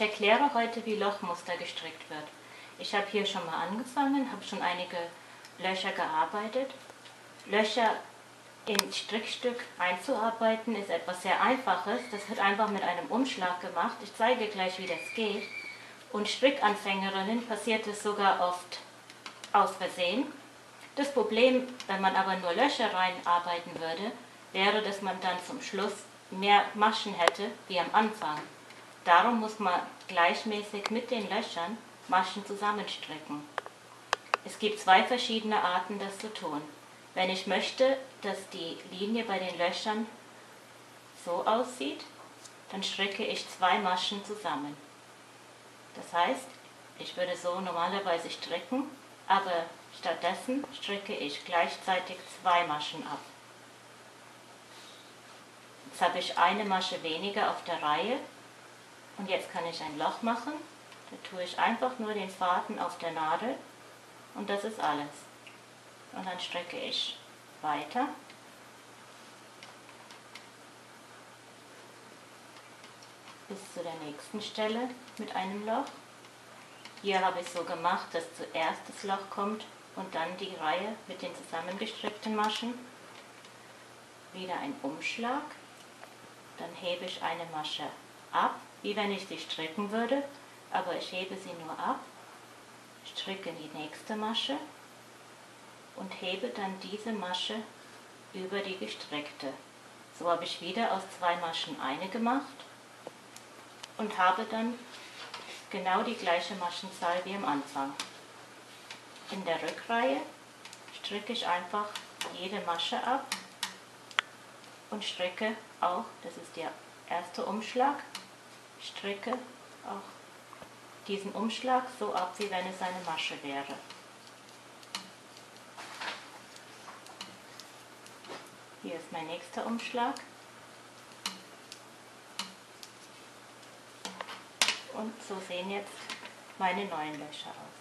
erkläre heute, wie Lochmuster gestrickt wird. Ich habe hier schon mal angefangen, habe schon einige Löcher gearbeitet. Löcher in Strickstück einzuarbeiten ist etwas sehr Einfaches. Das wird einfach mit einem Umschlag gemacht. Ich zeige gleich, wie das geht. Und Strickanfängerinnen passiert es sogar oft aus Versehen. Das Problem, wenn man aber nur Löcher reinarbeiten würde, wäre, dass man dann zum Schluss mehr Maschen hätte wie am Anfang. Darum muss man gleichmäßig mit den Löchern Maschen zusammenstricken. Es gibt zwei verschiedene Arten, das zu tun. Wenn ich möchte, dass die Linie bei den Löchern so aussieht, dann stricke ich zwei Maschen zusammen. Das heißt, ich würde so normalerweise stricken, aber stattdessen stricke ich gleichzeitig zwei Maschen ab. Jetzt habe ich eine Masche weniger auf der Reihe und jetzt kann ich ein Loch machen. Da tue ich einfach nur den Faden auf der Nadel und das ist alles. Und dann strecke ich weiter. bis zu der nächsten Stelle mit einem Loch. Hier habe ich so gemacht, dass zuerst das Loch kommt und dann die Reihe mit den zusammengestrickten Maschen. Wieder ein Umschlag. Dann hebe ich eine Masche ab, wie wenn ich sie stricken würde, aber ich hebe sie nur ab, stricke die nächste Masche und hebe dann diese Masche über die gestreckte. So habe ich wieder aus zwei Maschen eine gemacht und habe dann genau die gleiche Maschenzahl wie am Anfang. In der Rückreihe stricke ich einfach jede Masche ab und stricke auch, das ist der erste Umschlag, stricke auch diesen Umschlag so ab, wie wenn es eine Masche wäre. Hier ist mein nächster Umschlag. Und so sehen jetzt meine neuen Löcher aus.